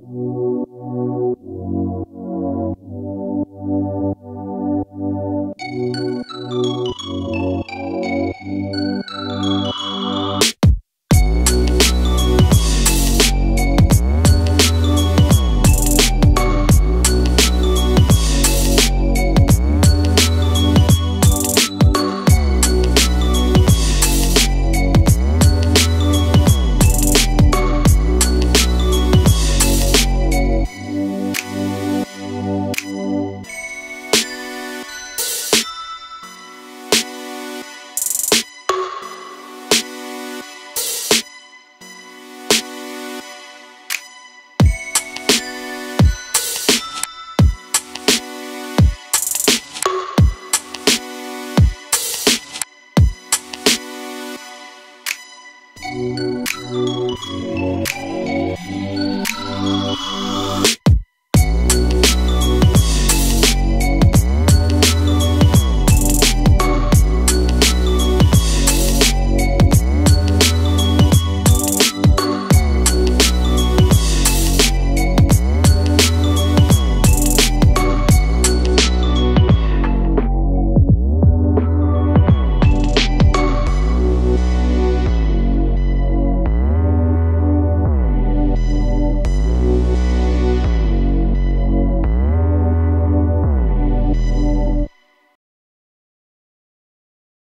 Música Música